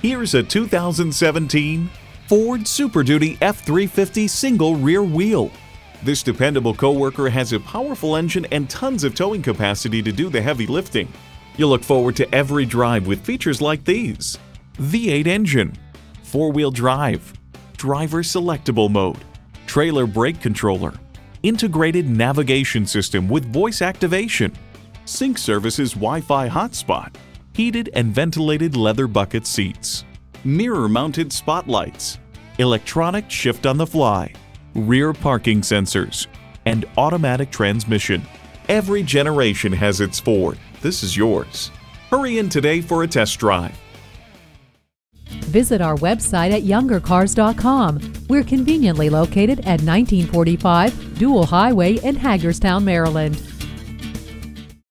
Here's a 2017 Ford Super Duty F350 single rear wheel. This dependable coworker has a powerful engine and tons of towing capacity to do the heavy lifting. You'll look forward to every drive with features like these. V8 engine, four-wheel drive, driver selectable mode, trailer brake controller, integrated navigation system with voice activation, sync services Wi-Fi hotspot, heated and ventilated leather bucket seats, mirror-mounted spotlights, electronic shift on the fly, rear parking sensors, and automatic transmission. Every generation has its Ford. This is yours. Hurry in today for a test drive. Visit our website at youngercars.com. We're conveniently located at 1945 Dual Highway in Hagerstown, Maryland.